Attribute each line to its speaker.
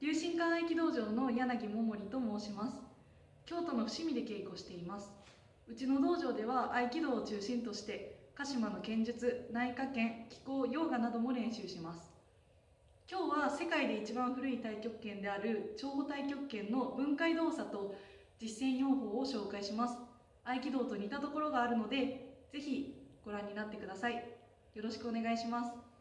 Speaker 1: 龍神館合気道場の柳桃里と申します。京都の伏見で稽古しています。うちの道場では合気道を中心として鹿島の剣術内科剣気候ヨガなども練習します。今日は世界で一番古い太極拳である長保太極拳の分解動作と実践用法を紹介します。合気道と似たところがあるのでぜひご覧になってください。よろしくお願いします。